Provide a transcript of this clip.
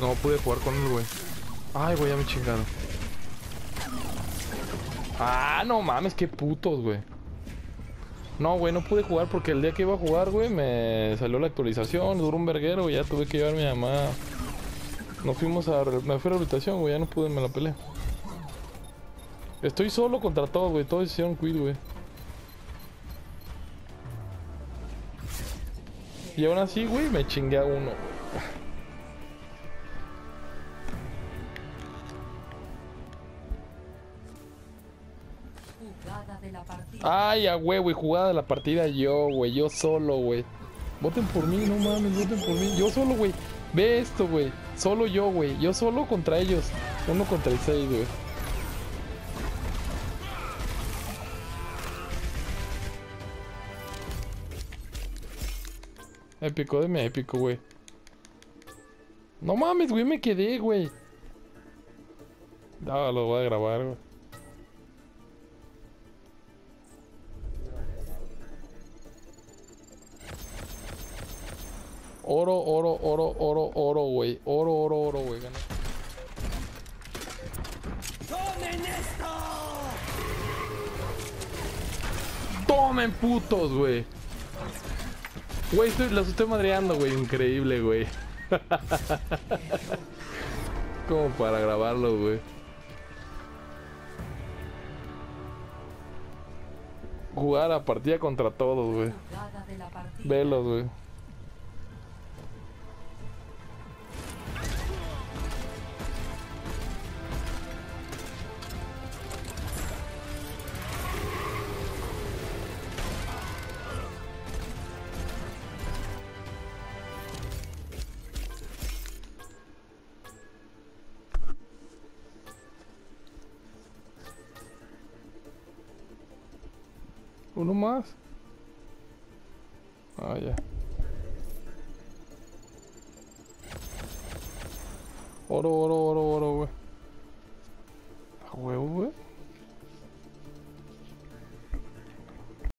No pude jugar con él, güey. Ay, güey, ya me chingaron. Ah, no mames, qué putos, güey. No, güey, no pude jugar porque el día que iba a jugar, güey, me salió la actualización, duró un verguero, güey, ya tuve que llevar a mi mamá. Nos fuimos a... Me fui a rehabilitación, güey, ya no pude, me la peleé. Estoy solo contra todos, güey, todos hicieron quit, güey. Y aún así, güey, me chingué a uno, güey. Ay, a güey, güey, jugada de la partida yo, güey, yo solo, güey. Voten por mí, no mames, voten por mí. Yo solo, güey. Ve esto, güey. Solo yo, güey. Yo solo contra ellos. Uno contra el 6, güey. Épico, deme épico, güey. No mames, güey, me quedé, güey. No, lo voy a grabar, güey. Oro, oro, oro, oro, oro, güey. Oro, oro, oro, güey. Gané. ¡Tomen putos, güey! Güey, los estoy madreando, güey. Increíble, güey. Como para grabarlo, güey. Jugar a partida contra todos, güey. Velos, güey. Uno más. Ah, ya. Oro, oro, oro, oro, güey. A huevo, güey.